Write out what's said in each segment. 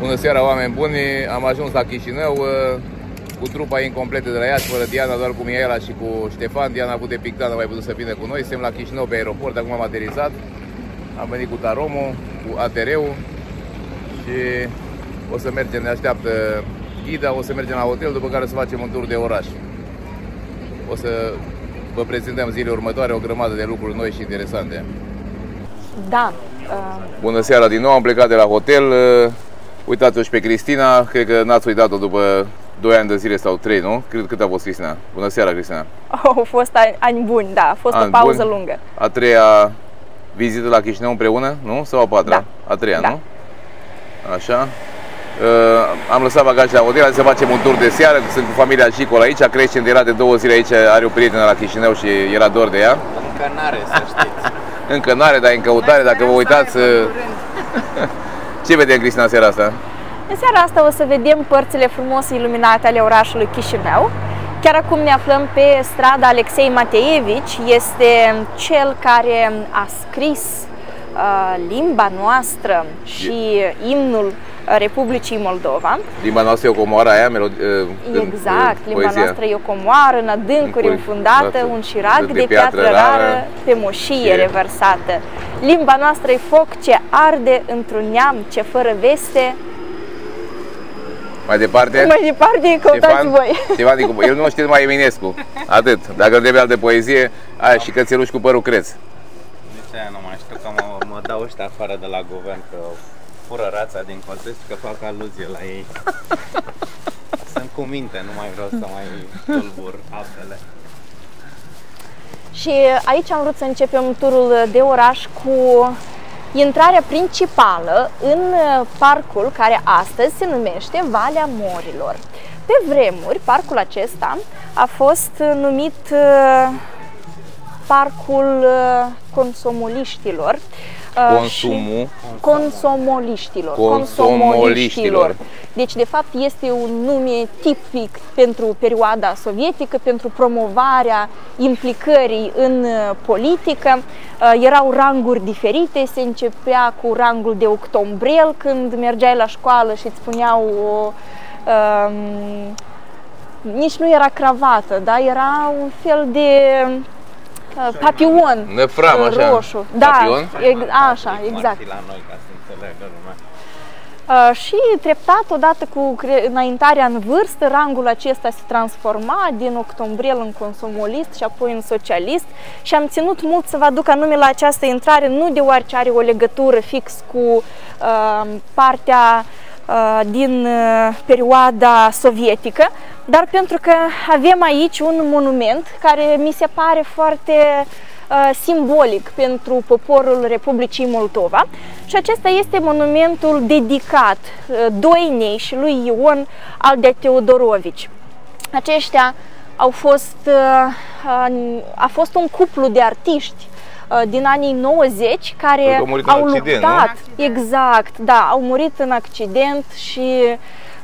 Bună seara, oameni buni! Am ajuns la Chișinău uh, cu trupa incompletă de la Iași, fără Diana, doar cu Miaela și cu Ștefan. Diana a avut de pictat, nu a mai putut să vină cu noi. Suntem la Chișinău pe aeroport, acum am aterizat. Am venit cu Taromo, cu ATR-ul și o să mergem, ne așteaptă ghida, o să mergem la hotel, după care o să facem un tur de oraș. O să vă prezentăm zilele următoare o grămadă de lucruri noi și interesante. Da. Uh... Bună seara din nou, am plecat de la hotel. Uh, Uitați-o și pe Cristina, cred că n-ați uitat-o după 2 ani de zile sau 3, nu? Cât, cât a fost Cristina? Bună seara, Cristina! Au fost ani, ani buni, da, a fost ani o pauză buni. lungă. A treia vizită la Chișinău împreună, nu? Sau a patra? Da. A treia, da. nu? Așa. Uh, am lăsat bagajele la hotel, să facem un tur de seară, sunt cu familia Jicol aici, Crescent era de două zile aici, are o prietenă la Chișinău și era dor de ea. Încă n-are, să știți. Încă n-are, dar e în căutare, dacă vă uitați... Ce vedem, Cristina, seara asta? În seara asta o să vedem părțile frumos iluminate ale orașului Chișinău. Chiar acum ne aflăm pe strada Alexei Mateevici, este cel care a scris uh, limba noastră și imnul Republicii Moldova. Limba noastră e o comoară aia, melodie, uh, Exact, în, limba poezia. noastră e o comoară în adâncuri în înfundată, un șirac de, de piatră, piatră rară, rară pe moșie revărsată. Limba noastră e foc ce arde într-un neam ce fără veste mai departe? Mai departe, căutați Ștefan, voi. Ștefan, eu nu știu mai Eminescu. Atât. Dacă îmi trebuie alte poezie, aia și cățeluși cu părul creț. Nici aia nu mai știu că mă, mă dau ăștia afară de la guvern că fură rața din context că fac aluzie la ei. Sunt cu minte, nu mai vreau să mai tulbur apele. Și aici am vrut să începem turul de oraș cu intrarea principală în uh, parcul care astăzi se numește Valea Morilor. Pe vremuri, parcul acesta a fost uh, numit uh, Parcul Consomoliștilor Consumul. Consomoliștilor. Consomoliștilor. Deci, de fapt, este un nume tipic pentru perioada sovietică, pentru promovarea implicării în politică. Erau ranguri diferite, se începea cu rangul de octombrel când mergeai la școală și îți spuneau o, um, nici nu era cravată, da? era un fel de papion Nefram, așa. roșu. Da, papion? așa, exact. la noi ca să înțeleagă lumea. Uh, și treptat, odată cu înaintarea în vârstă, rangul acesta se transforma din octombrel în consumolist și apoi în socialist și am ținut mult să vă aduc anume la această intrare, nu deoarece are o legătură fix cu uh, partea uh, din uh, perioada sovietică, dar pentru că avem aici un monument care mi se pare foarte uh, simbolic pentru poporul Republicii Moldova și acesta este monumentul dedicat uh, Doinei și lui Ion al de Teodorovici. Aceștia au fost, uh, a fost un cuplu de artiști din anii 90 care au luptat, nu? exact, da, au murit în accident și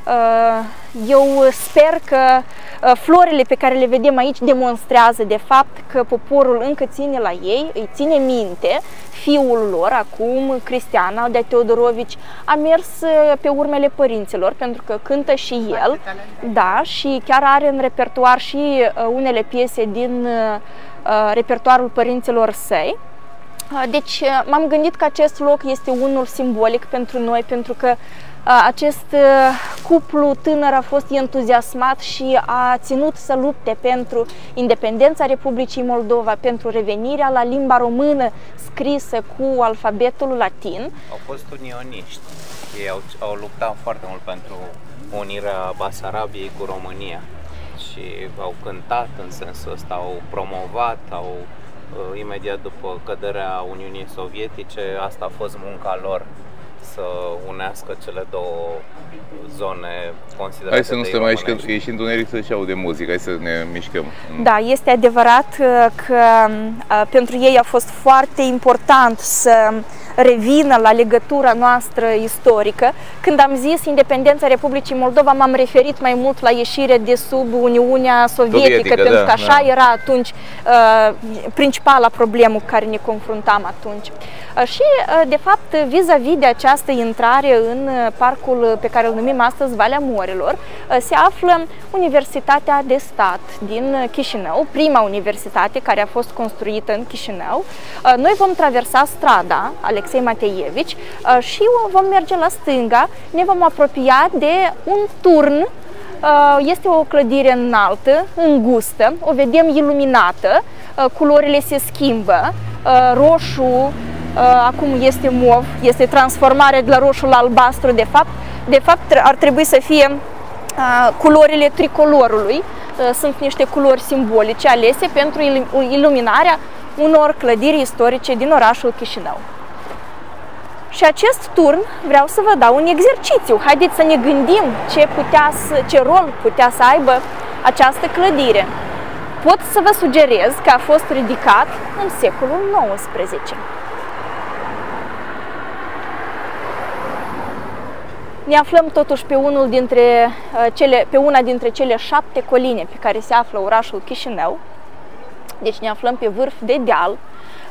Uh, eu sper că uh, florile pe care le vedem aici demonstrează de fapt că poporul încă ține la ei, îi ține minte. Fiul lor, acum, Cristian de Teodorovici, a mers uh, pe urmele părinților pentru că cântă și el, da, și chiar are în repertoar și unele piese din repertoarul părinților săi. Deci m-am gândit că acest loc este unul simbolic pentru noi, pentru că acest cuplu tânăr a fost entuziasmat și a ținut să lupte pentru independența Republicii Moldova, pentru revenirea la limba română scrisă cu alfabetul latin. Au fost unioniști. Ei au, au luptat foarte mult pentru unirea Basarabiei cu România și au cântat în sensul ăsta, au promovat, au imediat după căderea Uniunii Sovietice, asta a fost munca lor să unească cele două zone considerate Hai să nu stăm aici, că e și întuneric să-și aude muzică, hai să ne mișcăm. Da, este adevărat uh, că uh, pentru ei a fost foarte important să revină la legătura noastră istorică. Când am zis independența Republicii Moldova, m-am referit mai mult la ieșire de sub Uniunea Sovietică, Sovietică, pentru da, că așa da. era atunci uh, principala problemă cu care ne confruntam atunci. Uh, și, uh, de fapt, vis-a-vis de această intrare în uh, parcul pe care îl numim astăzi Valea Morilor, uh, se află Universitatea de Stat din uh, Chișinău, prima universitate care a fost construită în Chișinău. Uh, Noi vom traversa strada Alexei Mateievici uh, și vom merge la stânga, ne vom apropia de un turn. Uh, Este o clădire înaltă, îngustă, o vedem iluminată, uh, culorile se schimbă, uh, roșu, acum este mov, este transformare de la roșu la albastru, de fapt. De fapt, ar trebui să fie culorile tricolorului, sunt niște culori simbolice alese pentru iluminarea unor clădiri istorice din orașul Chișinău. Și acest turn vreau să vă dau un exercițiu. Haideți să ne gândim ce, putea să, ce rol putea să aibă această clădire. Pot să vă sugerez că a fost ridicat în secolul XIX. Ne aflăm totuși pe, unul dintre, cele, pe una dintre cele șapte coline pe care se află orașul Chișinău. Deci ne aflăm pe vârf de deal,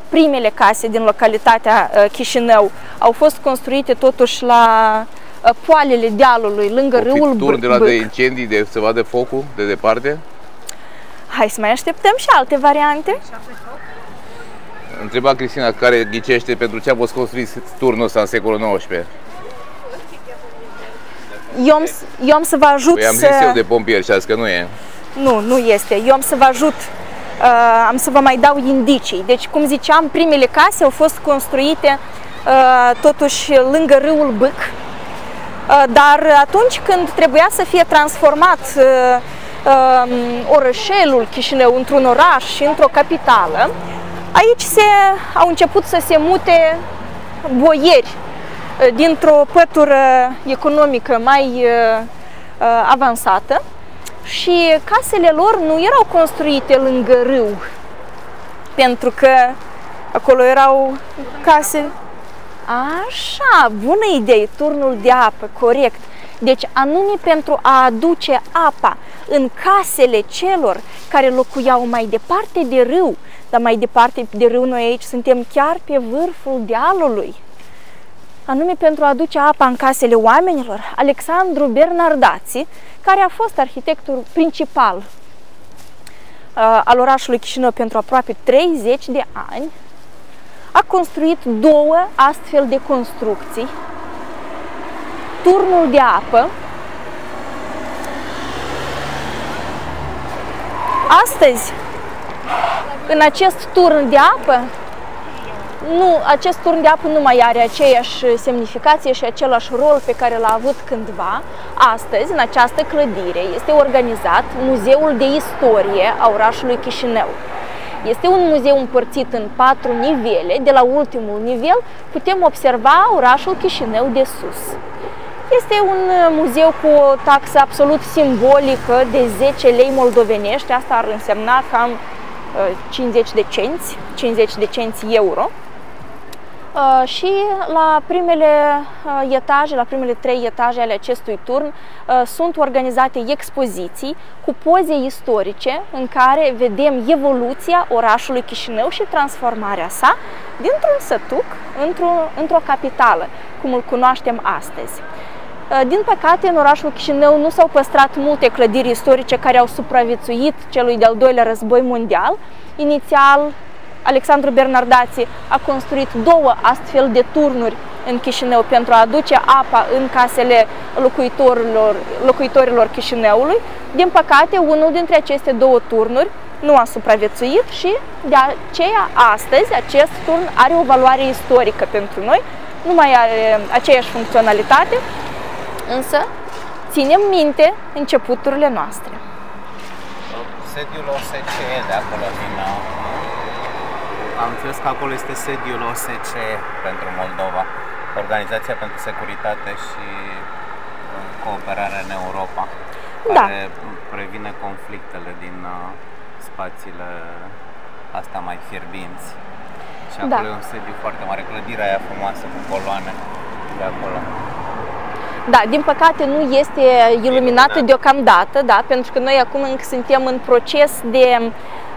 primele case din localitatea Chișinău au fost construite totuși la poalele dealului, lângă o râul Bâc. de la Bâc. de incendii, de se vadă focul de departe? Hai să mai așteptăm și alte variante. Întreba Cristina care ghicește pentru ce a fost construit turnul ăsta în secolul XIX. Eu am, s- eu am să vă ajut Păi am să... zis eu de pompieri și a zis că nu e. Nu, nu este. Eu am să vă ajut, uh, am să vă mai dau indicii. Deci, cum ziceam, primele case au fost construite uh, totuși lângă râul Bâc, uh, dar atunci când trebuia să fie transformat uh, uh, orășelul Chișinău într-un oraș și într-o capitală, aici se, au început să se mute boieri uh, dintr-o pătură economică mai uh, uh, avansată și casele lor nu erau construite lângă râu, pentru că acolo erau case. Așa, bună idee, turnul de apă, corect. Deci anume pentru a aduce apa în casele celor care locuiau mai departe de râu, dar mai departe de râu noi aici suntem chiar pe vârful dealului anume pentru a aduce apa în casele oamenilor, Alexandru Bernardați, care a fost arhitectul principal uh, al orașului Chișinău pentru aproape 30 de ani, a construit două astfel de construcții. Turnul de apă. Astăzi, în acest turn de apă, nu, acest turn de apă nu mai are aceeași semnificație și același rol pe care l-a avut cândva. Astăzi, în această clădire, este organizat Muzeul de Istorie a orașului Chișinău. Este un muzeu împărțit în patru nivele. De la ultimul nivel putem observa orașul Chișinău de sus. Este un muzeu cu o taxă absolut simbolică de 10 lei moldovenești. Asta ar însemna cam 50 de cenți, 50 de cenți euro. Uh, și la primele uh, etaje, la primele trei etaje ale acestui turn, uh, sunt organizate expoziții cu poze istorice în care vedem evoluția orașului Chișinău și transformarea sa dintr-un sătuc într-o, într-o capitală, cum îl cunoaștem astăzi. Din păcate, în orașul Chișinău nu s-au păstrat multe clădiri istorice care au supraviețuit celui de-al doilea război mondial. Inițial, Alexandru Bernardați a construit două astfel de turnuri în Chișinău pentru a aduce apa în casele locuitorilor, locuitorilor Chișinăului. Din păcate, unul dintre aceste două turnuri nu a supraviețuit și de aceea astăzi acest turn are o valoare istorică pentru noi, nu mai are aceeași funcționalitate, însă ținem minte începuturile noastre. Sediul OSCE de acolo din am înțeles că acolo este sediul OSCE pentru Moldova, Organizația pentru Securitate și Cooperare în Europa, Da. care previne conflictele din uh, spațiile astea mai fierbinți. și acolo da. e un sediu foarte mare, clădirea aia frumoasă cu coloane de acolo. Da, din păcate nu este iluminată deocamdată, da, pentru că noi acum încă suntem în proces de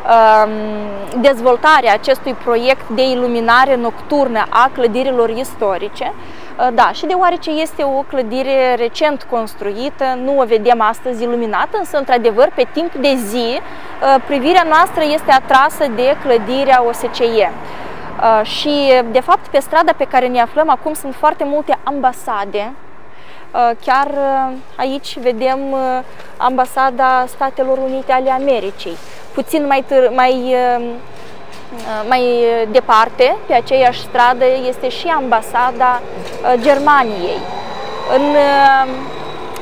um, dezvoltare a acestui proiect de iluminare nocturnă a clădirilor istorice. Uh, da, și deoarece este o clădire recent construită, nu o vedem astăzi iluminată, însă, într-adevăr, pe timp de zi, uh, privirea noastră este atrasă de clădirea OSCE. Uh, și, de fapt, pe strada pe care ne aflăm acum sunt foarte multe ambasade. Chiar aici vedem ambasada Statelor Unite ale Americii. Puțin mai, mai Uh, mai departe, pe aceeași stradă, este și ambasada uh, Germaniei. În uh,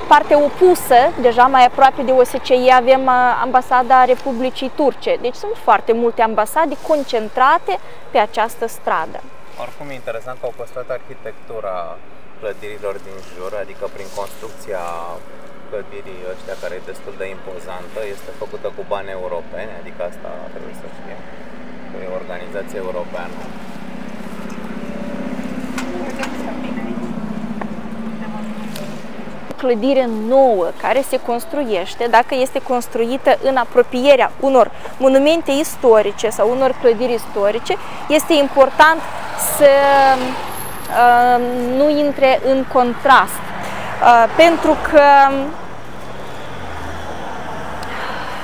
partea opusă, deja mai aproape de OSCE, avem ambasada Republicii Turce. Deci sunt foarte multe ambasade concentrate pe această stradă. Oricum e interesant că au păstrat arhitectura clădirilor din jur, adică prin construcția clădirii ăștia care e destul de impozantă, este făcută cu bani europeni, adică asta trebuie să știm e o organizație europeană. clădire nouă care se construiește, dacă este construită în apropierea unor monumente istorice sau unor clădiri istorice, este important să uh, nu intre în contrast. Uh, pentru că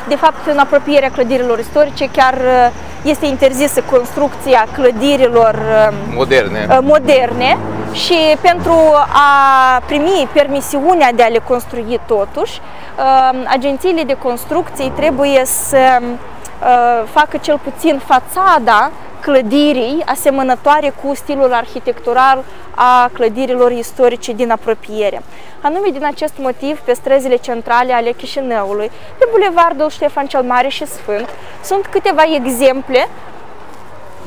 de fapt, în apropierea clădirilor istorice, chiar uh, este interzisă construcția clădirilor um, moderne. Uh, moderne și pentru a primi permisiunea de a le construi totuși, um, agențiile de construcții trebuie să uh, facă cel puțin fațada clădirii asemănătoare cu stilul arhitectural a clădirilor istorice din apropiere. Anume din acest motiv, pe străzile centrale ale Chișinăului, pe bulevardul Ștefan cel Mare și Sfânt, sunt câteva exemple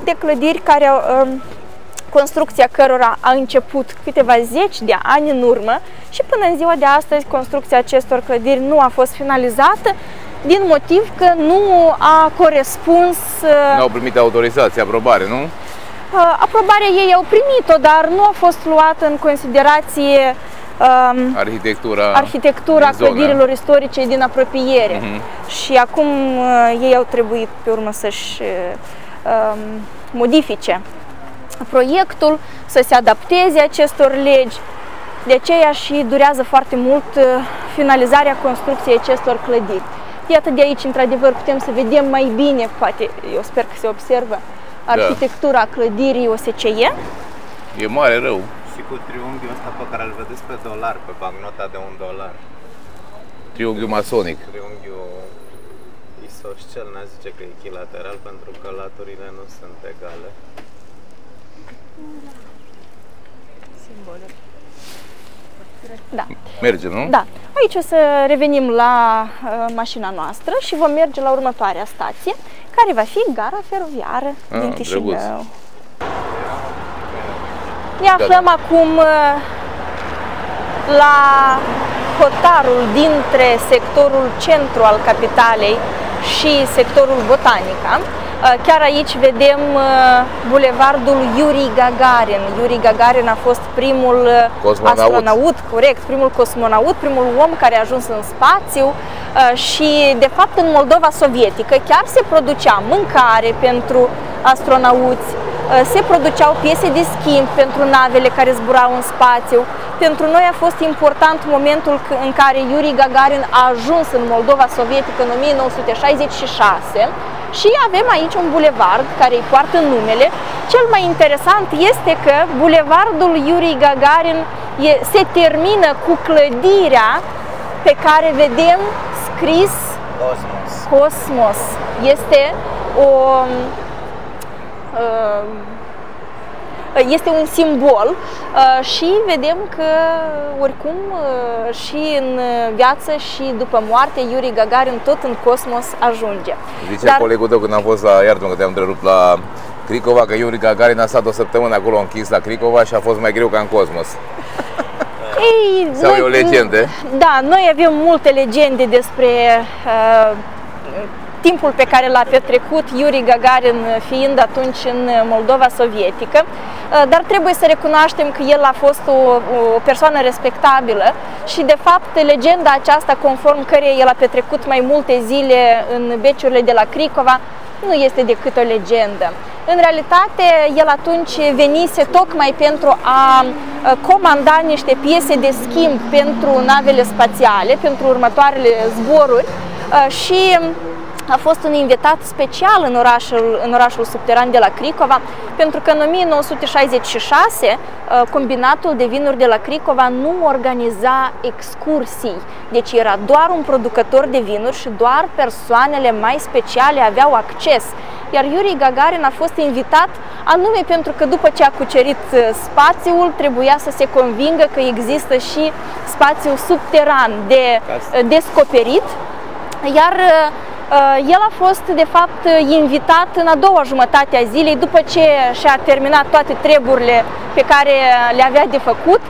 de clădiri care um, construcția cărora a început câteva zeci de ani în urmă și până în ziua de astăzi construcția acestor clădiri nu a fost finalizată din motiv că nu a corespuns... Nu au primit autorizație, aprobare, nu? Uh, aprobarea ei au primit-o, dar nu a fost luată în considerație um, arhitectura, arhitectura clădirilor istorice din apropiere. Uh-huh. Și acum uh, ei au trebuit pe urmă să-și uh, um, modifice proiectul, să se adapteze acestor legi. De aceea și durează foarte mult uh, finalizarea construcției acestor clădiri. Iată de aici, într-adevăr, putem să vedem mai bine, poate, eu sper că se observă, da. arhitectura da. clădirii OSCE. E mare rău. Și cu triunghiul ăsta pe care îl vedeți pe dolar, pe bagnota de un dolar. Triunghiul masonic. Triunghiul isoscel, n zice că e echilateral pentru că laturile nu sunt egale. Simbole. Da. Mergem, nu? Da. Aici o să revenim la uh, mașina noastră și vom merge la următoarea stație, care va fi gara feroviară ah, din Chișinău. Drăguț. Ne aflăm da, da. acum uh, la hotarul dintre sectorul centru al capitalei și sectorul botanica. Uh, chiar aici vedem uh, bulevardul Yuri Gagarin. Yuri Gagarin a fost primul uh, cosmonaut. astronaut, corect, primul cosmonaut, primul om care a ajuns în spațiu și de fapt în Moldova sovietică chiar se producea mâncare pentru astronauți, se produceau piese de schimb pentru navele care zburau în spațiu. Pentru noi a fost important momentul în care Yuri Gagarin a ajuns în Moldova sovietică în 1966 și avem aici un bulevard care îi poartă numele. Cel mai interesant este că bulevardul Yuri Gagarin e, se termină cu clădirea pe care vedem scris Cosmos. Cosmos. Este o uh, este un simbol uh, și vedem că oricum uh, și în viață și după moarte Yuri Gagarin tot în cosmos ajunge. Zicea Dar... colegul tău când am fost la, iartă că te-am întrerupt la Cricova, că Yuri Gagarin a stat o săptămână acolo închis la Cricova și a fost mai greu ca în cosmos. Ei, Sau noi, e o legendă? Da, noi avem multe legende despre uh, timpul pe care l-a petrecut Yuri Gagarin fiind atunci în Moldova sovietică, dar trebuie să recunoaștem că el a fost o, o persoană respectabilă și de fapt legenda aceasta conform căreia el a petrecut mai multe zile în beciurile de la Cricova nu este decât o legendă. În realitate, el atunci venise tocmai pentru a comanda niște piese de schimb pentru navele spațiale, pentru următoarele zboruri și a fost un invitat special în orașul, în orașul subteran de la Cricova, pentru că în 1966 combinatul de vinuri de la Cricova nu organiza excursii. Deci era doar un producător de vinuri și doar persoanele mai speciale aveau acces. Iar Yuri Gagarin a fost invitat anume pentru că după ce a cucerit spațiul, trebuia să se convingă că există și spațiul subteran de descoperit, iar Uh, el a fost, de fapt, invitat în a doua jumătate a zilei, după ce și-a terminat toate treburile pe care le avea de făcut,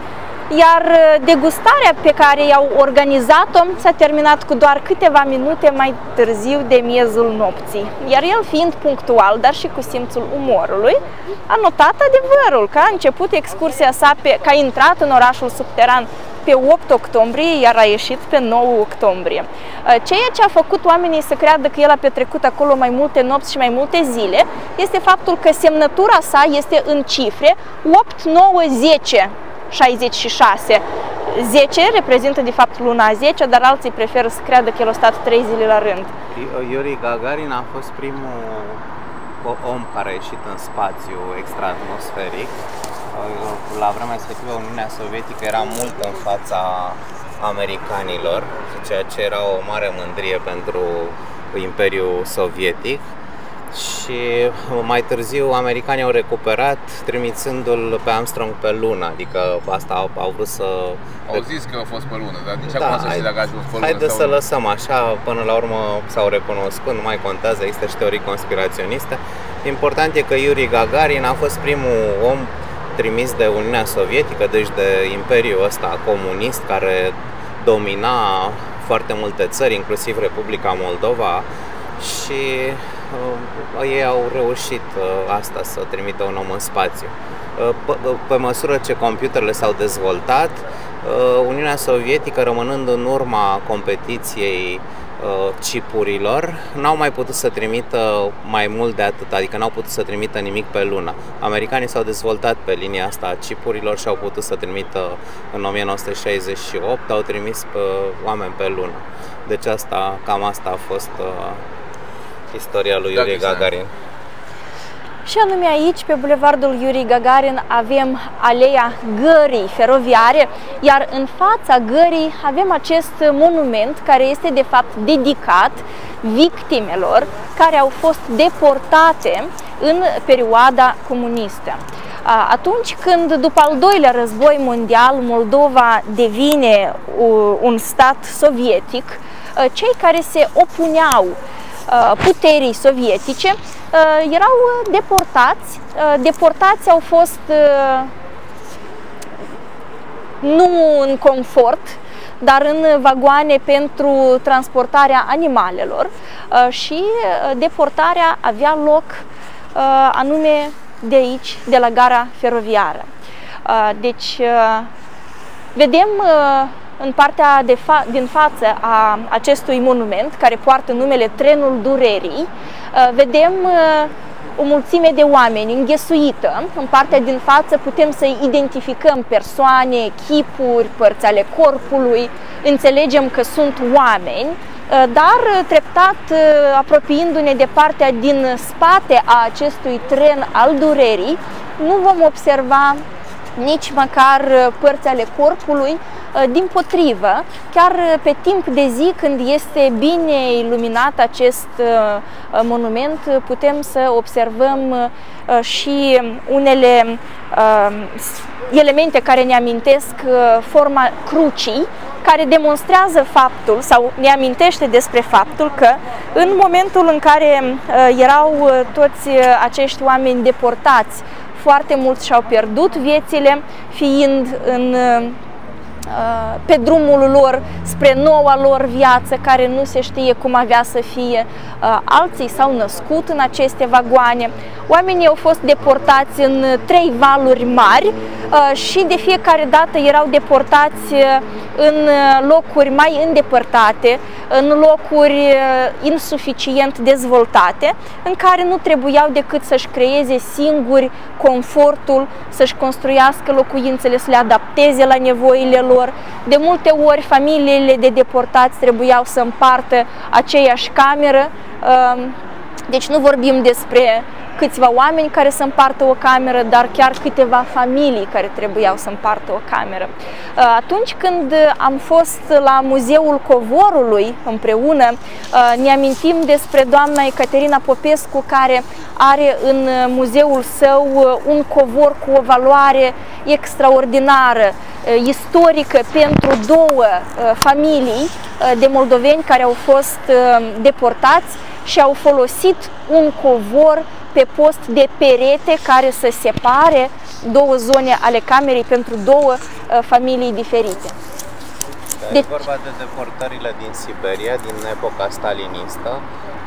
iar uh, degustarea pe care i-au organizat-o s-a terminat cu doar câteva minute mai târziu de miezul nopții. Iar el fiind punctual, dar și cu simțul umorului, a notat adevărul că a început excursia sa, pe, că a intrat în orașul subteran pe 8 octombrie, iar a ieșit pe 9 octombrie. Uh, ceea ce a făcut oamenii să creadă că el a petrecut acolo mai multe nopți și mai multe zile este faptul că semnătura sa este în cifre 8, 9, 10 66. 10 reprezintă de fapt luna 10, dar alții preferă să creadă că el a stat 3 zile la rând. Yuri Gagarin a fost primul om care a ieșit în spațiu extraatmosferic. La vremea respectivă Uniunea Sovietică era mult în fața americanilor, ceea ce era o mare mândrie pentru Imperiul Sovietic și mai târziu americanii au recuperat trimițându-l pe Armstrong pe lună, adică asta au, au vrut să... Au zis că a fost pe lună, dar nici da, acum să știi dacă a ajuns pe lună Haideți să lăsăm așa, până la urmă s-au recunoscut, nu mai contează, există și teorii conspiraționiste. Important e că Yuri Gagarin a fost primul om trimis de Uniunea Sovietică, deci de Imperiul ăsta comunist care domina foarte multe țări, inclusiv Republica Moldova și uh, ei au reușit uh, asta, să trimită un om în spațiu. Uh, pe, pe măsură ce computerele s-au dezvoltat, uh, Uniunea Sovietică, rămânând în urma competiției uh, chipurilor, n-au mai putut să trimită mai mult de atât, adică n-au putut să trimită nimic pe lună. Americanii s-au dezvoltat pe linia asta a chipurilor și au putut să trimită în 1968, au trimis pe oameni pe lună. Deci asta, cam asta a fost uh, istoria lui Yuri Gagarin. Și anume aici, pe bulevardul Yuri Gagarin, avem aleea gării feroviare, iar în fața gării avem acest monument care este de fapt dedicat victimelor care au fost deportate în perioada comunistă. Atunci când, după al doilea război mondial, Moldova devine un stat sovietic, cei care se opuneau Uh, puterii sovietice uh, erau uh, deportați. Deportați au fost nu în confort, dar în vagoane pentru transportarea animalelor și deportarea avea loc anume de aici, de la gara feroviară. Deci, vedem în partea de fa- din față a acestui monument, care poartă numele Trenul Durerii, uh, vedem uh, o mulțime de oameni înghesuită. În partea din față putem să identificăm persoane, chipuri, părți ale corpului, înțelegem că sunt oameni, uh, dar treptat apropiindu-ne de partea din spate a acestui tren al durerii, nu vom observa nici măcar părți ale corpului, Uh, din potrivă, chiar uh, pe timp de zi, când este bine iluminat acest uh, monument, putem să observăm și unele elemente care ne amintesc forma crucii, care demonstrează faptul sau ne amintește despre faptul că în momentul în care erau toți acești oameni deportați, foarte mulți și-au pierdut viețile, fiind în Uh, pe drumul lor spre noua lor viață care nu se știe cum avea să fie. Uh, alții s-au născut în aceste vagoane. Oamenii au fost deportați în trei valuri mari uh, și de fiecare dată erau deportați în locuri mai îndepărtate, în locuri insuficient dezvoltate, în care nu trebuiau decât să-și creeze singuri confortul, să-și construiască locuințele, să le adapteze la nevoile lor. De multe ori familiile de deportați trebuiau să împartă aceeași cameră, deci nu vorbim despre câțiva oameni care să împartă o cameră, dar chiar câteva familii care trebuiau să împartă o cameră. Uh, atunci când am fost la Muzeul Covorului împreună, uh, ne amintim despre doamna Ecaterina Popescu care are în muzeul său uh, un covor cu o valoare extraordinară, istorică pentru două familii de moldoveni care au fost deportați și au folosit un covor pe post de perete care să separe două zone ale camerei pentru două uh, familii diferite. Da, deci... E vorba de deportările din Siberia, din epoca stalinistă.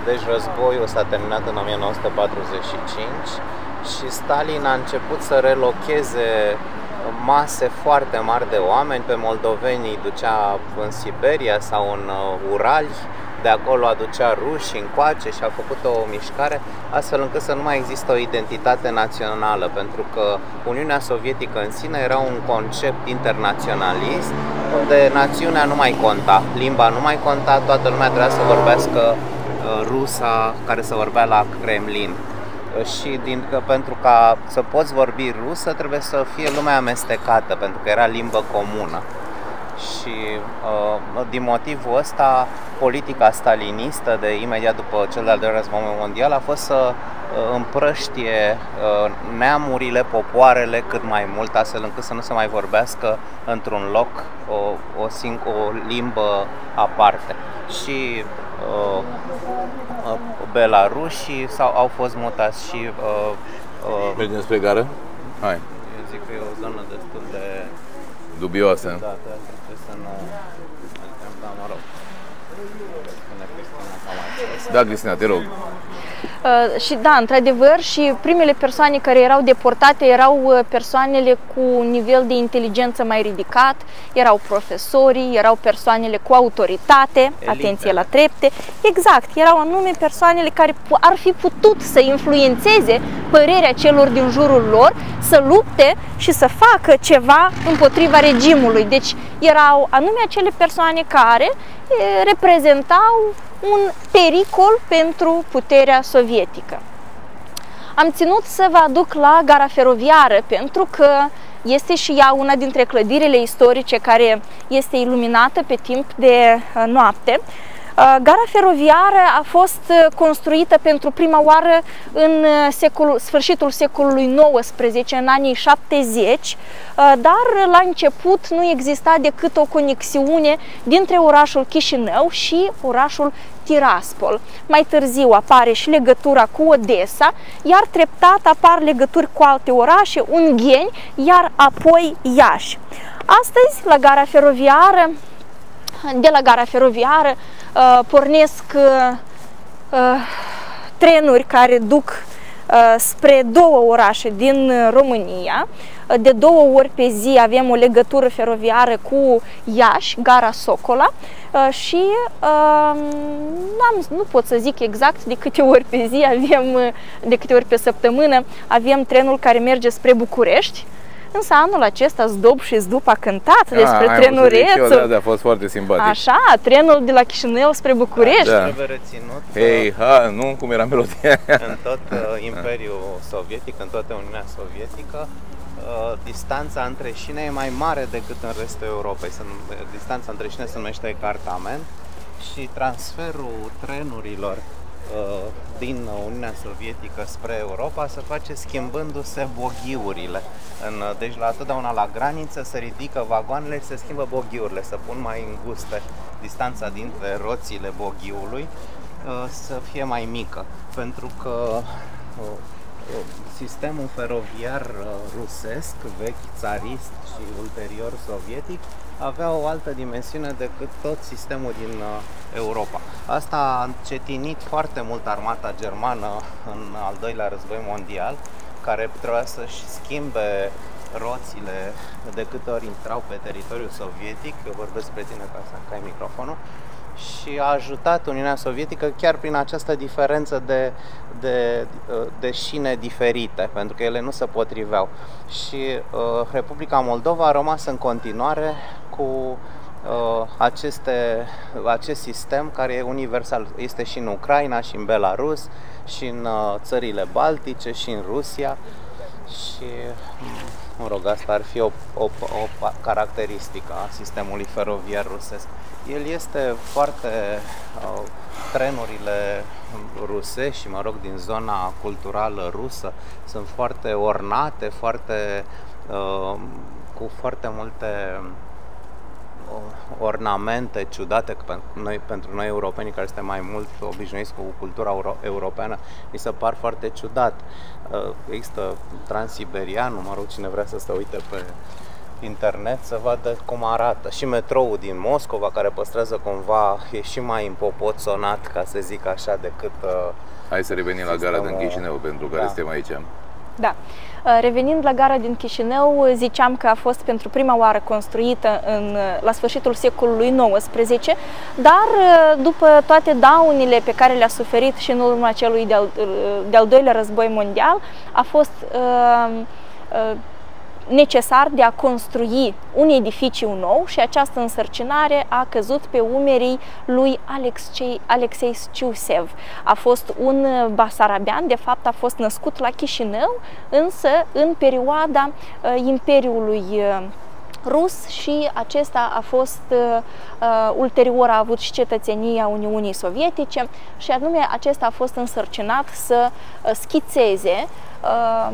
Deci războiul s-a terminat în 1945 și Stalin a început să relocheze mase foarte mari de oameni, pe moldoveni ducea în Siberia sau în uh, Urali, de acolo aducea ruși încoace și a făcut o mișcare astfel încât să nu mai există o identitate națională, pentru că Uniunea Sovietică în sine era un concept internaționalist unde națiunea nu mai conta, limba nu mai conta, toată lumea trebuia să vorbească uh, rusa care să vorbea la Kremlin. Și din, că pentru ca să poți vorbi rusă trebuie să fie lumea amestecată, pentru că era limbă comună și uh, din motivul ăsta politica stalinistă de imediat după cel de-al doilea război mondial a fost să uh, împrăștie uh, neamurile, popoarele cât mai mult, astfel încât să nu se mai vorbească într-un loc o, o, sing- o limbă aparte. Și uh, uh, belarușii sau au fost mutați și uh, uh, Mergem spre gară? Hai. Eu zic că e o zonă destul de dubioasă. Da, da, da, să nu... Da, mă rog. Da, Cristina, te rog. Uh, și da, într-adevăr, și primele persoane care erau deportate erau uh, persoanele cu un nivel de inteligență mai ridicat, erau profesorii, erau persoanele cu autoritate, Elite. atenție la trepte, exact, erau anume persoanele care ar fi putut să influențeze părerea celor din jurul lor, să lupte și să facă ceva împotriva regimului. Deci erau anume acele persoane care reprezentau un pericol pentru puterea sovietică. Am ținut să vă aduc la gara feroviară pentru că este și ea una dintre clădirile istorice care este iluminată pe timp de uh, noapte Uh, gara feroviară a fost uh, construită pentru prima oară în uh, secolul, sfârșitul secolului XIX, în anii 70, dar la început nu exista decât o conexiune dintre orașul Chișinău și orașul Tiraspol. Mai târziu apare și legătura cu Odessa, iar treptat apar legături cu alte orașe, Ungheni, iar apoi Iași. Astăzi, la gara feroviară, de la gara feroviară, Uh, pornesc uh, uh, trenuri care duc spre două orașe din România. De două ori pe zi avem o legătură feroviară cu Iași, gara Socola și nu pot să zic exact de câte ori pe zi avem, de câte ori pe săptămână avem trenul care merge spre București, Însă anul acesta Zdob și Zdup a cântat a, despre trenurețul. Da, da, a fost foarte simpatic. Așa, trenul de la Chișinău spre București. Da. Trebuie reținut. Hei, ha, nu, cum era melodia. În tot uh, Imperiul Sovietic, în toată Uniunea Sovietică, uh, distanța între șine e mai mare decât în restul Europei. Sunt, distanța între șine se numește ecartament și transferul trenurilor Uh, din Uniunea Sovietică spre Europa se face schimbându-se boghiurile. În, uh, deci la totdeauna la graniță se ridică vagoanele și se schimbă boghiurile, să pun mai înguste distanța dintre roțile boghiului uh, să fie mai mică, pentru că sistemul feroviar rusesc, vechi, țarist și ulterior sovietic, avea o altă dimensiune decât tot sistemul din uh, Europa. Asta a încetinit foarte mult armata germană în al doilea război mondial, care trebuia să-și schimbe roțile de câte ori intrau pe teritoriul sovietic, eu vorbesc pe tine ca să cai microfonul, și a ajutat Uniunea Sovietică chiar prin această diferență de, de, de șine diferite, pentru că ele nu se potriveau. Și uh, Republica Moldova a rămas în continuare cu uh, aceste, acest sistem care e universal. Este și în Ucraina, și în Belarus, și în uh, țările Baltice, și în Rusia. Și mă rog, asta ar fi o, o, o caracteristică a sistemului feroviar rusesc. El este foarte uh, trenurile rusești și, mă rog, din zona culturală rusă sunt foarte ornate, foarte uh, cu foarte multe ornamente ciudate pentru noi, pentru noi europenii care suntem mai mult obișnuiți cu cultura euro- europeană, mi se par foarte ciudat. Uh, există transiberianul, mă rog, cine vrea să se uite pe internet să vadă cum arată. Și metroul din Moscova, care păstrează cumva, e și mai împopoțonat, ca să zic așa, decât... Uh, Hai să revenim la gara din Chișinău, pentru care da. suntem aici. Da. Uh, revenind la gara din Chișinău, ziceam că a fost pentru prima oară construită în, la sfârșitul secolului XIX, dar uh, după toate daunile pe care le-a suferit și în urma celui de-al, de-al doilea război mondial, a fost uh, uh, necesar de a construi un edificiu nou și această însărcinare a căzut pe umerii lui Alexei, Alexei Stiusev. A fost un basarabean, de fapt a fost născut la Chișinău, însă în perioada uh, Imperiului uh, rus și acesta a fost uh, ulterior a avut și cetățenia Uniunii Sovietice și anume acesta a fost însărcinat să uh, schițeze uh,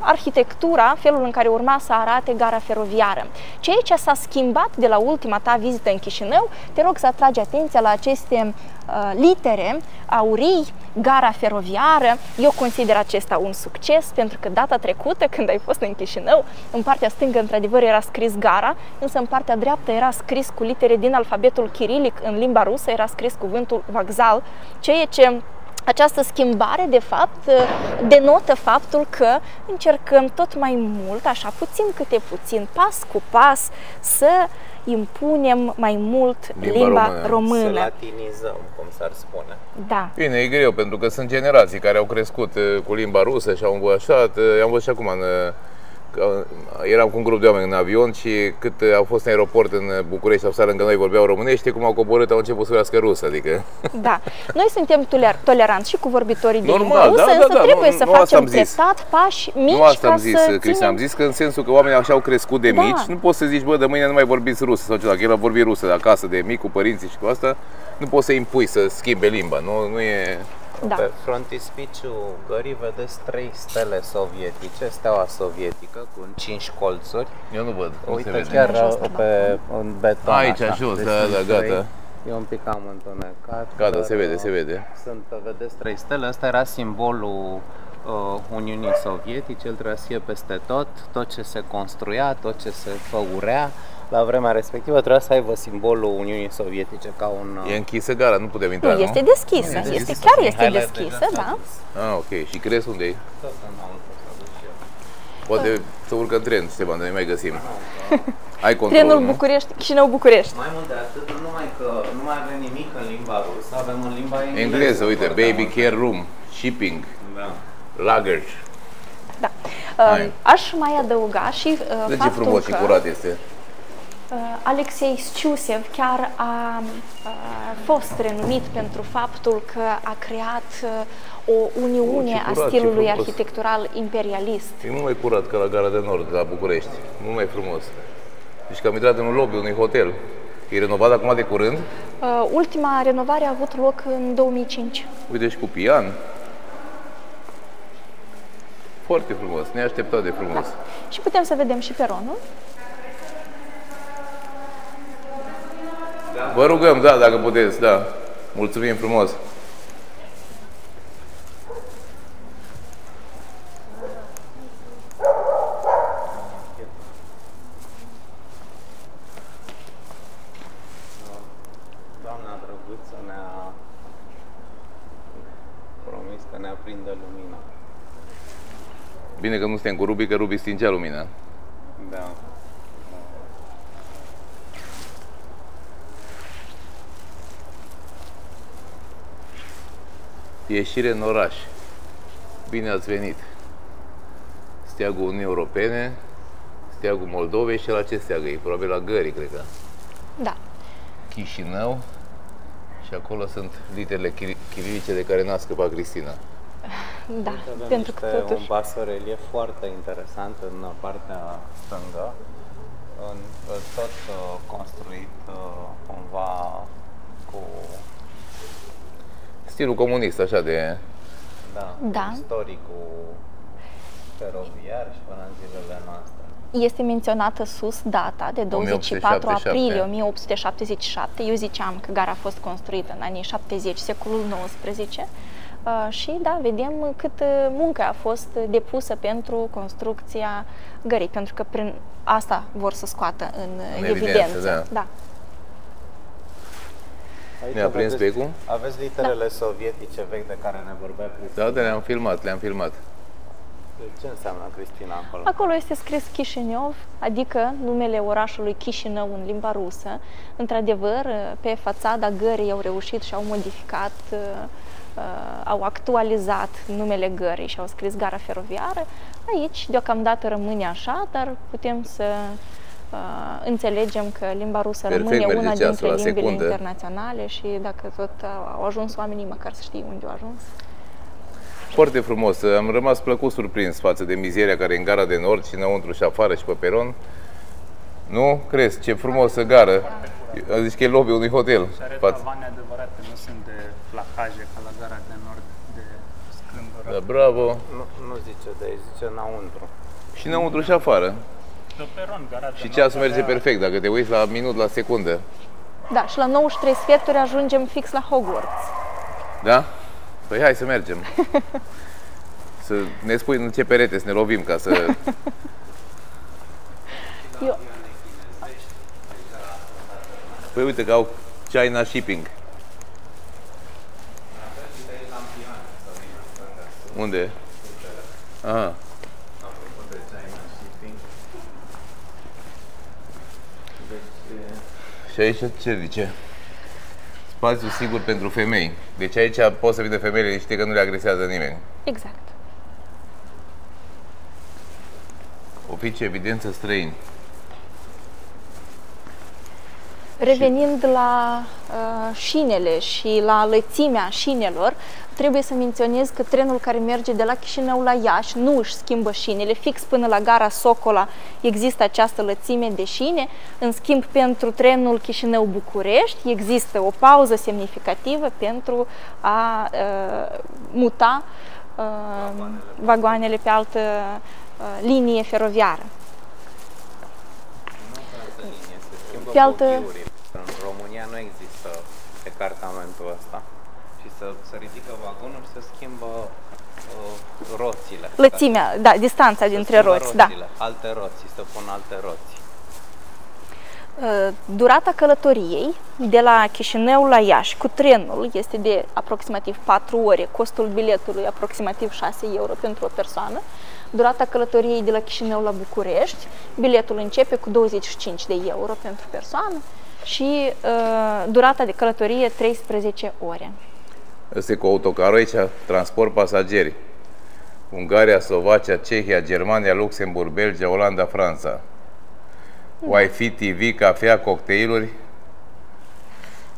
arhitectura, felul în care urma să arate gara feroviară. Ceea ce s-a schimbat de la ultima ta vizită în Chișinău, te rog să atragi atenția la aceste uh, litere aurii, gara feroviară. Eu consider acesta un succes pentru că data trecută, când ai fost în Chișinău, în partea stângă într-adevăr era scris gara, însă în partea dreaptă era scris cu litere din alfabetul chirilic în limba rusă, era scris cuvântul vagzal, ceea ce această schimbare, de fapt, denotă faptul că încercăm tot mai mult, așa puțin câte puțin, pas cu pas, să impunem mai mult limba, limba română. română. Să latinizăm, cum s-ar spune. Da. Bine, e greu, pentru că sunt generații care au crescut eh, cu limba rusă și au învățat. Eh, am văzut și acum în eram cu un grup de oameni în avion și cât au fost în aeroport în București sau lângă noi vorbeau românește, cum au coborât, au început să vorbească rusă, adică... Da, noi suntem toleranți și cu vorbitorii de Normal, limba rusă, da, da, însă da, trebuie nu, să nu facem zis. treptat pași mici Nu asta ca am zis, să Cristian, ținem... am zis că în sensul că oamenii așa au crescut de Da. mici, nu poți să zici, bă, de mâine nu mai vorbiți rusă sau ceva, că el a vorbit rusă de acasă, de mic, cu părinții și cu asta, nu poți să impui să schimbe limba, nu, nu e... Da. Pe frontispiciul gării vedeți trei stele sovietice, steaua sovietică cu cinci colțuri. Eu nu văd, nu Uite se vede. chiar Jos, uh, pe în beton. Aici, așa. jos, Deci da, sunt da, trei. gata. E un pic am întunecat. Gata, dar, se vede, uh, se vede. Sunt, vedeți, trei stele. Asta era simbolul uh, Uniunii Sovietice. El trebuia să fie peste tot. Tot ce se construia, tot ce se făurea la vremea respectivă trebuia să aibă simbolul Uniunii Sovietice ca un... uh, E închisă gara, nu putem intra, Nu, nu? este deschisă, Este este, deschisă. chiar este Mihai deschisă, deja s-a da. dus. Ah, ok. Și crezi unde e? Tot înăuntru s-a dus și el. Poate să urcă în tren, Ștefan, de nu mai găsim. Ai controlul, Trenul nu? București, Chișinău-București. Mai mult de atât, nu numai că nu mai avem nimic în limba rusă, avem în limba engleză. Engleză, uite, foarte baby mult. care room, shipping, Da. luggage. Da. Hai. Uh, Aș mai adăuga și uh, De ce faptul frumos că... și curat este. Uh, Alexei Stiusev chiar a, a fost renumit pentru faptul că a creat uh, o uniune ce a curat, ce stilului frumos. arhitectural imperialist. E mult mai curat ca la Gara de Nord, la București. Mult mai frumos. Deci că am intrat în un lobby unui hotel. E renovat acum de curând. Uh, Ultima renovare a avut loc în 2005. Uite și cu pian. Foarte frumos, neașteptat de frumos. Și putem să vedem și peronul. vă rugăm, da, dacă puteți, da. Mulțumim frumos. Bine că nu suntem cu Rubi, că Rubi stingea lumina. Ieșire în oraș. Bine ați venit. Steagul Uniunii Europene, steagul Moldovei și la ce steagă e? Probabil la Gării, cred că. Da. Chișinău și acolo sunt literele chiri- chirilice de care n-a scăpat Cristina. Da, Avem pentru că niște- totuși... un basorelief foarte interesant în partea stângă, în, tot uh, construit uh, cumva cu Stilul comunist, așa de... da, Da. istoricul feroviar și până în zilele noastre. Este menționată sus data de 24 1877. aprilie 1877. Eu ziceam că gara a fost construită în anii 70, secolul XIX. Uh, și da, vedem cât uh, muncă a fost depusă pentru construcția gării, pentru că prin asta vor să scoată în, În evidență. evidență, da. da. Aici Ne-a prins aveți- becul? Aveți literele sovietice vechi de care ne vorbea Cristina. Da, dar le-am filmat, le-am filmat. Ce înseamnă Cristina acolo? Acolo este scris Chișinău, adică numele orașului Chișinău în limba rusă. Într-adevăr, pe fațada gării au reușit și au modificat, uh, uh, au actualizat numele gării și au scris gara feroviară. Aici, deocamdată, rămâne așa, dar putem să uh, înțelegem că limba rusă Perfect, rămâne merge una ceasul dintre la limbile secundă. internaționale și dacă tot au- au ajuns oamenii, măcar să știe unde au ajuns. Foarte frumos. Am rămas plăcut surprins față de mizeria care e în gara de nord și înăuntru și afară și pe peron. Nu? Crezi? Ce frumosă gară. Zici că e lobby unui hotel. Și are Față. tavane adevărate, nu sunt de placaje ca la gara de nord, de scândură. Da, bravo. Nu, nu zice de aici, zice înăuntru. Și înăuntru și afară. Pe peron, gara de Și nord ceasul merge avea- perfect. Dacă te uiți la minut, la secundă. Da, și la 93 sferturi ajungem fix la Hogwarts. Da? Păi hai să mergem. Să ne spui în ce perete să ne lovim ca să... Eu, Păi uite că au China Shipping. Unde? Aha. Și aici ce zice? Spațiu sigur pentru femei. Deci aici pot să vină femeile știi că nu le agresează nimeni. exact. Oficii evidență străini. Revenind la uh, șinele și la lățimea șinelor, trebuie să menționez că trenul care merge de la Chișinău la Iași nu își schimbă șinele, fix până la gara Socola există această lățime de șine. În schimb, pentru trenul Chișinău-București există o pauză semnificativă pentru a uh, muta uh, vagoanele pe altă uh, linie feroviară. Altă linie, se schimbă Pe altă- bogiurile. În România nu există ecartamentul ăsta. Și să se ridică vagonul și se schimbă uh, roțile. Lățimea, da, distanța Se dintre schimbă roți, da. roțile. Alte roți, se pun alte roți. Uh, Durata călătoriei de la Chișinău la Iași cu trenul este de aproximativ 4 ore, costul biletului aproximativ 6 euro pentru o persoană. Durata călătoriei de la Chișinău la București, biletul începe cu 25 de euro pentru persoană și uh, durata de călătorie 13 ore. Ăsta e cu autocarul aici, transport pasageri. Ungaria, Slovacia, Cehia, Germania, Luxemburg, Belgia, Olanda, Franța. Wi-Fi, TV, cafea, cocktailuri.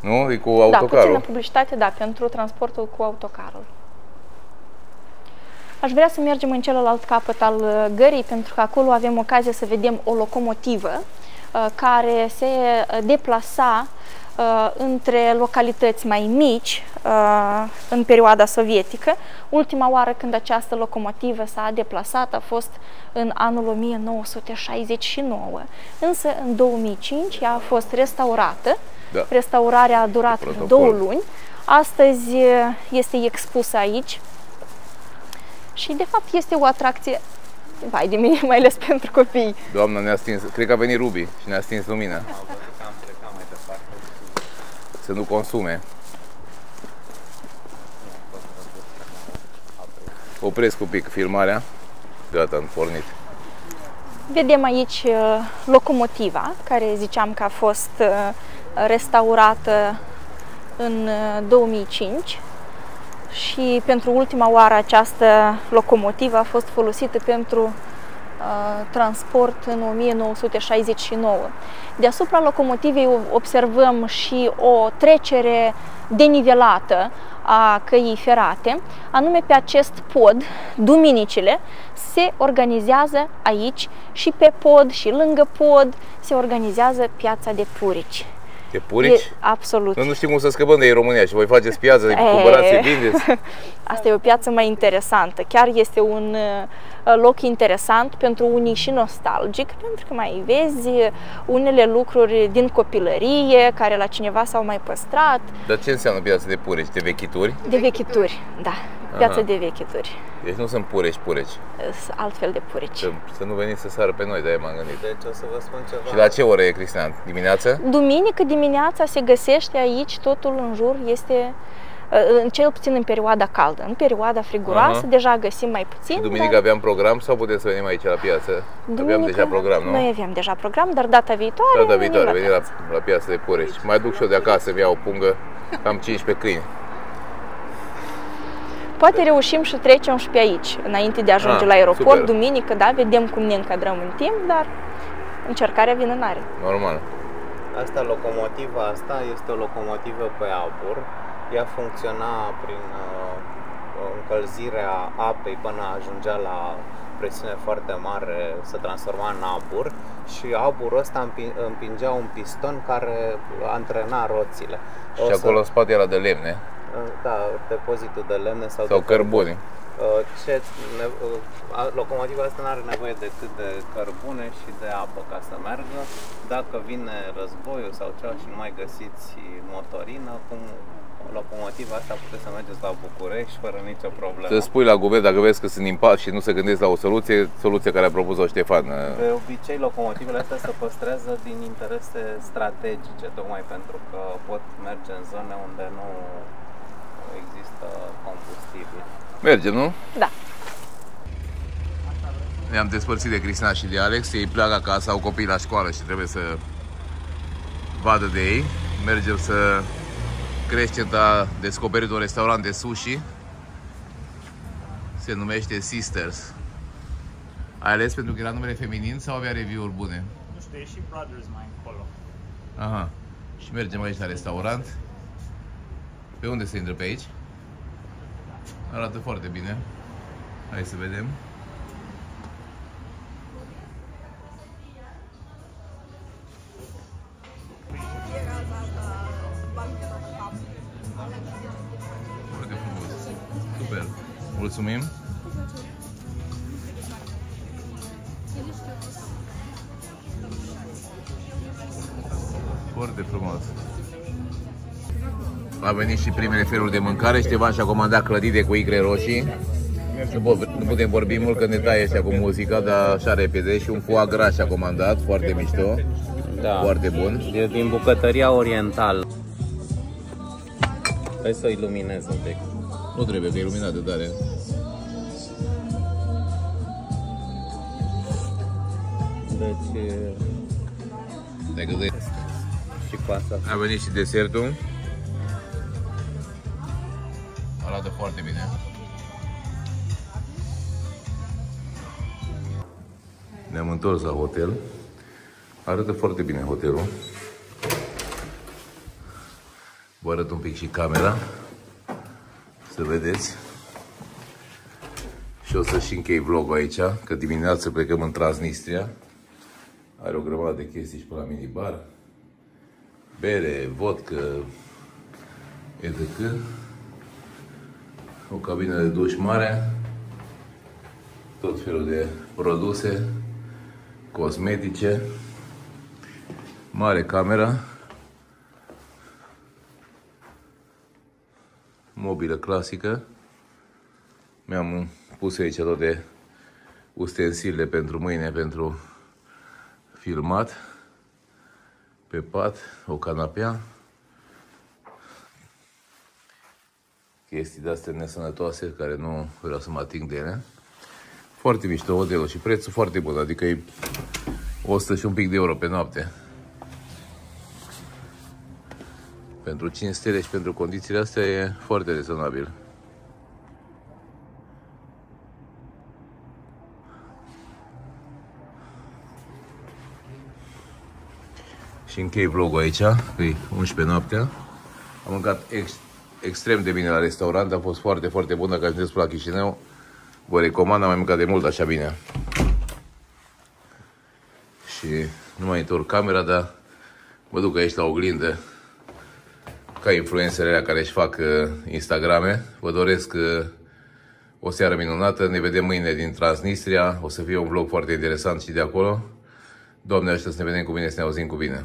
Nu? E cu Da, puțină autocarul. publicitate, da, pentru transportul cu autocarul. Aș vrea să mergem în celălalt capăt al uh, gării, pentru că acolo avem ocazia să vedem o locomotivă uh, care se uh, deplasa uh, între localități mai mici uh, în perioada sovietică. Ultima oară când această locomotivă s-a deplasat a fost în anul 1969, însă în 2005 ea a fost restaurată. Da. Restaurarea a durat Protocol. două luni. Astăzi uh, este expusă aici și de fapt este o atracție vai de mine, mai ales pentru copii. Doamna, ne-a stins, cred că a venit Rubi și ne-a stins lumina. Să nu consume. Opresc un pic filmarea. Gata, am pornit. Vedem aici uh, locomotiva, care ziceam că a fost uh, restaurată în uh, 2005 și pentru ultima oară această locomotivă a fost folosită pentru transport în 1969. Deasupra locomotivei observăm și o trecere denivelată a căii ferate, anume pe acest pod, duminicile, se organizează aici și pe pod și lângă pod se organizează piața de purici. De purici? E, absolut. Nu, nu știm cum să scăpăm de România și voi faceți piață, e... cumpărați, vindeți. Asta e o piață mai interesantă. Chiar este un uh, loc interesant pentru unii și nostalgic, pentru că mai vezi unele lucruri din copilărie care la cineva s-au mai păstrat. Dar ce înseamnă piața de purici? De vechituri? De vechituri, da. Piața Aha. de vechituri. Deci nu sunt pureci, pureci. Sunt altfel de purici. Să, să nu veniți să sară pe noi, de-aia m-am gândit. Deci o să vă spun ceva. Și la ce oră e, Cristian? Dimineața? Duminică dimineața se găsește aici, totul în jur este în cel puțin în perioada caldă. În perioada friguroasă uh-huh. deja găsim mai puțin. Și duminică dar... aveam program sau putem să venim aici la piață? Duminică, aveam deja program, nu? Noi aveam deja program, dar data viitoare Data viitoare, venim la, la, la piață de Purești. Mai duc și eu de acasă, îmi iau o pungă, am 15 câini. Poate reușim și trecem și pe aici, înainte de a ajunge ah, la aeroport, super. duminică, da, vedem cum ne încadrăm în timp, dar încercarea vine în are. Normal. Asta, locomotiva asta, este o locomotivă pe abur. Ea funcționa prin uh, încălzirea apei până ajungea la presiune foarte mare, se transforma în abur și aburul ăsta împingea un piston care antrena roțile. Și o acolo să... în spate era de lemne da, depozitul de lemne sau, sau de cărbune. Uh, ce, ne, uh, locomotiva asta nu are nevoie decât de cărbune și de apă ca să meargă. Dacă vine războiul sau ceva și nu mai găsiți motorină, cum locomotiva asta puteți să mergeți la București fără nicio problemă. Să spui la guvern dacă vezi că sunt impas și nu se gândesc la o soluție, soluția care a propus-o Ștefan. De obicei, locomotivele astea se păstrează din interese strategice, tocmai pentru că pot merge în zone unde nu există combustibil. Merge, nu? Da. Ne-am despărțit de Cristina și de Alex, ei pleacă acasă, au copii la școală și trebuie să vadă de ei. Mergem să creștem, a descoperit un restaurant de sushi. Se numește Sisters. Ai ales pentru că era numele feminin sau avea review-uri bune? Nu știu, e și Brothers mai încolo. Aha. Și mergem aici la restaurant. Pe unde se intră pe aici? Arată foarte bine. Hai să vedem. Foarte frumos. Super. Mulțumim. Foarte frumos. A venit și primele feluri de mâncare. Ștefan și-a comandat clădite cu igre roșii. Nu, nu putem vorbi mult că ne taie așa cu muzica, dar așa repede. Și un foie gras și-a comandat, foarte mișto. Da. Foarte bun. E din bucătăria orientală. Hai să o iluminez un pic. Nu trebuie, că e iluminat de tare. Deci... Te Și cu asta. A venit și desertul foarte bine. Ne-am întors la hotel. Arată foarte bine hotelul. Vă arăt un pic și camera. Să vedeți. Și o să și închei vlogul aici, că dimineața plecăm în Transnistria. Are o grămadă de chestii și pe la minibar. Bere, vodka, etc o cabină de duș mare, tot felul de produse cosmetice, mare camera, mobilă clasică. Mi-am pus aici toate ustensile pentru mâine, pentru filmat, pe pat, o canapea, chestii de-astea nesănătoase care nu vreau să mă ating de ele. Foarte mișto hotelul și prețul foarte bun, adică e 100 și un pic de euro pe noapte. Pentru 5 stele și pentru condițiile astea e foarte rezonabil. Și închei vlogul aici, că e 11 noaptea. Am mâncat ex extrem de bine la restaurant, a fost foarte, foarte bun. Dacă ajungeți la Chișinău, vă recomand, am mai mâncat de mult așa bine. Și nu mai întorc camera, dar mă duc aici la oglindă ca influencerele care își fac uh, Instagrame. Vă doresc uh, o seară minunată. Ne vedem mâine din Transnistria. O să fie un vlog foarte interesant și de acolo. Doamne ajută să ne vedem cu bine, să ne auzim cu bine.